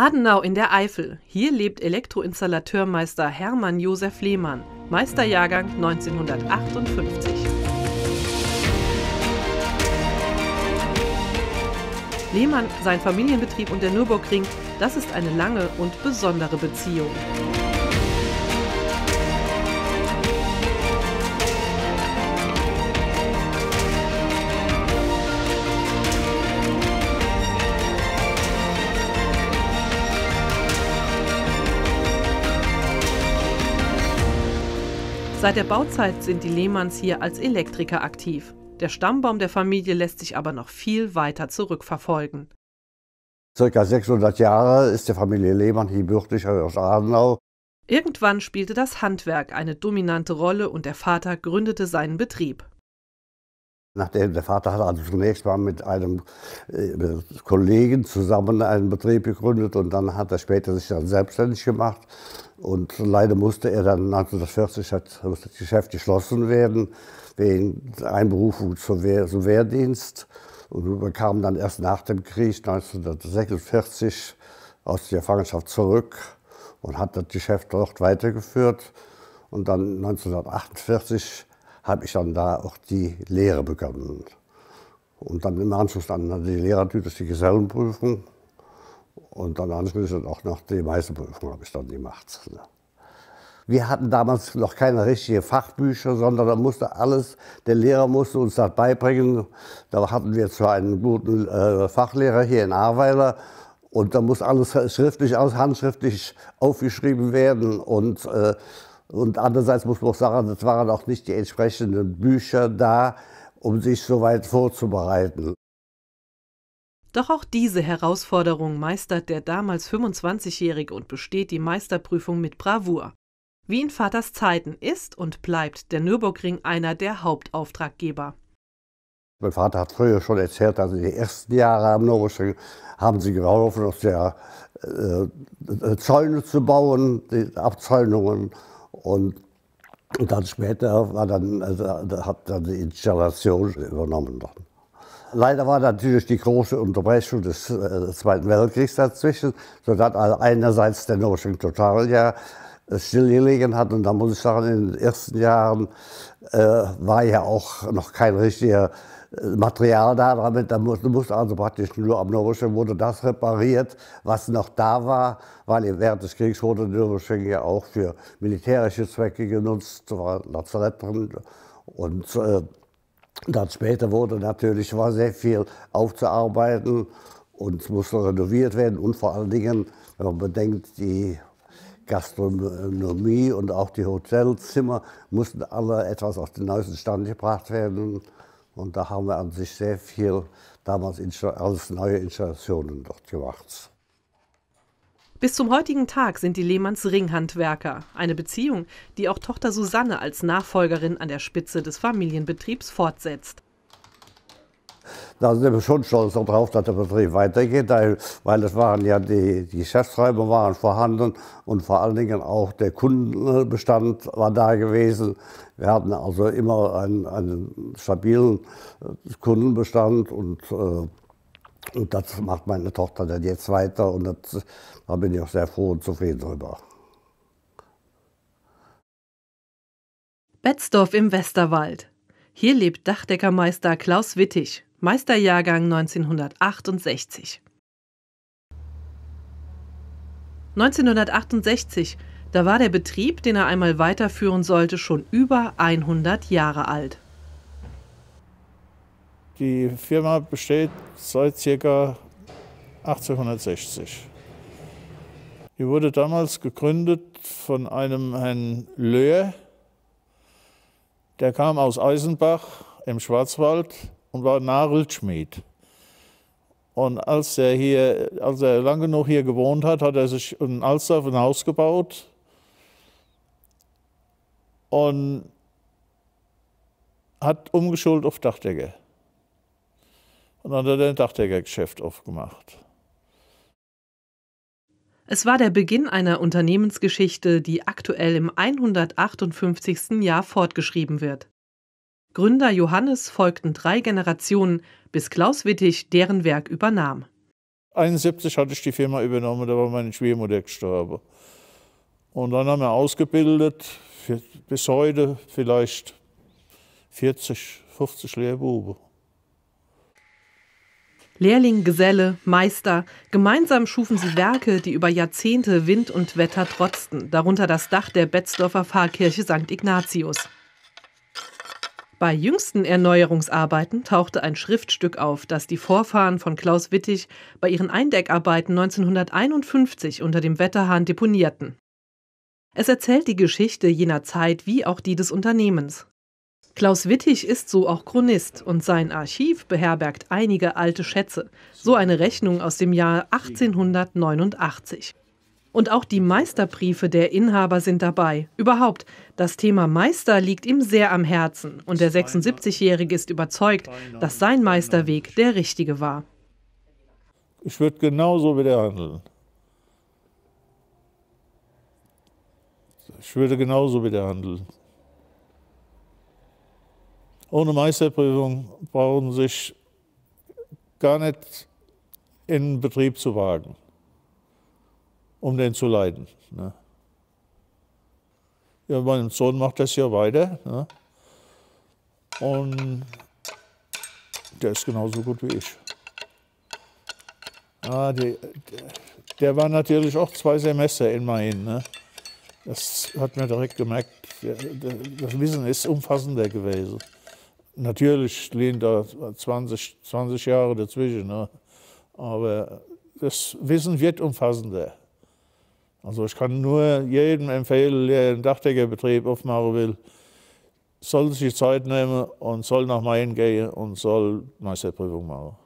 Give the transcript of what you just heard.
Adenau in der Eifel. Hier lebt Elektroinstallateurmeister Hermann Josef Lehmann, Meisterjahrgang 1958. Lehmann, sein Familienbetrieb und der Nürburgring, das ist eine lange und besondere Beziehung. Seit der Bauzeit sind die Lehmanns hier als Elektriker aktiv. Der Stammbaum der Familie lässt sich aber noch viel weiter zurückverfolgen. Circa 600 Jahre ist die Familie Lehmann gebürtig aus Adenau. Irgendwann spielte das Handwerk eine dominante Rolle und der Vater gründete seinen Betrieb. Nachdem der Vater hat also zunächst mal mit einem äh, Kollegen zusammen einen Betrieb gegründet und dann hat er später sich dann selbstständig gemacht. Und leider musste er dann 1940 hat, musste das Geschäft geschlossen werden wegen Einberufung zum, Wehr, zum Wehrdienst und bekam dann erst nach dem Krieg 1946 aus der Gefangenschaft zurück und hat das Geschäft dort weitergeführt. Und dann 1948 habe ich dann da auch die Lehre begonnen. Und dann im Anschluss dann die Lehrertüte, die Gesellenprüfung. Und dann anschließend auch noch die Meisterprüfung habe ich dann gemacht. Wir hatten damals noch keine richtigen Fachbücher, sondern da musste alles, der Lehrer musste uns das beibringen. Da hatten wir zwar einen guten äh, Fachlehrer hier in Ahrweiler und da muss alles schriftlich, alles handschriftlich aufgeschrieben werden und äh, und andererseits muss man auch sagen, es waren auch nicht die entsprechenden Bücher da, um sich so weit vorzubereiten. Doch auch diese Herausforderung meistert der damals 25-Jährige und besteht die Meisterprüfung mit Bravour. Wie in Vaters Zeiten ist und bleibt der Nürburgring einer der Hauptauftraggeber. Mein Vater hat früher schon erzählt, dass in den ersten Jahren am Nürburgring haben sie geholfen, aus der äh, Zäune zu bauen, die Abzäunungen und, und dann später war dann, also, hat dann die Installation übernommen. Leider war natürlich die große Unterbrechung des, äh, Zweiten Weltkriegs dazwischen, sodass einerseits der Nürburgring total ja stillgelegen hat. Und da muss ich sagen, in den ersten Jahren äh, war ja auch noch kein richtiger Material da, damit. Da musste, musste also praktisch nur am Nürburgring wurde das repariert, was noch da war, weil während des Kriegs wurde Nürburgring ja auch für militärische Zwecke genutzt, war Lazaretten. Und äh, dann später wurde natürlich war sehr viel aufzuarbeiten und musste renoviert werden. Und vor allen Dingen, wenn man bedenkt, die Gastronomie und auch die Hotelzimmer mussten alle etwas auf den neuesten Stand gebracht werden. Und da haben wir an sich sehr viel damals als neue Installationen dort gemacht. Bis zum heutigen Tag sind die Lehmanns Ringhandwerker, eine Beziehung, die auch Tochter Susanne als Nachfolgerin an der Spitze des Familienbetriebs fortsetzt. Da sind wir schon stolz darauf, dass der Betrieb weitergeht, weil es waren ja die, die Geschäftsräume waren vorhanden und vor allen Dingen auch der Kundenbestand war da gewesen. Wir hatten also immer einen, einen stabilen äh, Kundenbestand und, äh, und das macht meine Tochter dann jetzt weiter und das, da bin ich auch sehr froh und zufrieden drüber. Betzdorf im Westerwald. Hier lebt Dachdeckermeister Klaus Wittig. Meisterjahrgang 1968. 1968, da war der Betrieb, den er einmal weiterführen sollte, schon über 100 Jahre alt. Die Firma besteht seit ca. 1860. Die wurde damals gegründet von einem Herrn Löhr, der kam aus Eisenbach im Schwarzwald und war Nagelschmied. Und als er, hier, als er lang genug hier gewohnt hat, hat er sich in Alsdorf ein Haus gebaut und hat umgeschult auf Dachdecker. Und dann hat er ein Dachdeckergeschäft aufgemacht. Es war der Beginn einer Unternehmensgeschichte, die aktuell im 158. Jahr fortgeschrieben wird. Gründer Johannes folgten drei Generationen, bis Klaus Wittig deren Werk übernahm. 1971 hatte ich die Firma übernommen, da war meine Schwiegermutter gestorben. Und dann haben wir ausgebildet, bis heute vielleicht 40, 50 Lehrbuben. Lehrling, Geselle, Meister, gemeinsam schufen sie Werke, die über Jahrzehnte Wind und Wetter trotzten, darunter das Dach der Betzdorfer Pfarrkirche St. Ignatius. Bei jüngsten Erneuerungsarbeiten tauchte ein Schriftstück auf, das die Vorfahren von Klaus Wittig bei ihren Eindeckarbeiten 1951 unter dem Wetterhahn deponierten. Es erzählt die Geschichte jener Zeit wie auch die des Unternehmens. Klaus Wittig ist so auch Chronist und sein Archiv beherbergt einige alte Schätze, so eine Rechnung aus dem Jahr 1889. Und auch die Meisterbriefe der Inhaber sind dabei. Überhaupt, das Thema Meister liegt ihm sehr am Herzen und der 76-Jährige ist überzeugt, dass sein Meisterweg der richtige war. Ich würde genauso wieder handeln. Ich würde genauso wieder handeln. Ohne Meisterprüfung brauchen sich gar nicht in Betrieb zu wagen, um den zu leiden. Ne? Ja, mein Sohn macht das ja weiter. Ne? Und der ist genauso gut wie ich. Ah, die, der war natürlich auch zwei Semester in Main. Ne? Das hat man direkt gemerkt. Das Wissen ist umfassender gewesen. Natürlich liegen da 20, 20 Jahre dazwischen, ne? aber das Wissen wird umfassender. Also ich kann nur jedem empfehlen, der einen Dachdeckerbetrieb aufmachen will, soll sich Zeit nehmen und soll nach Main gehen und soll Meisterprüfung machen.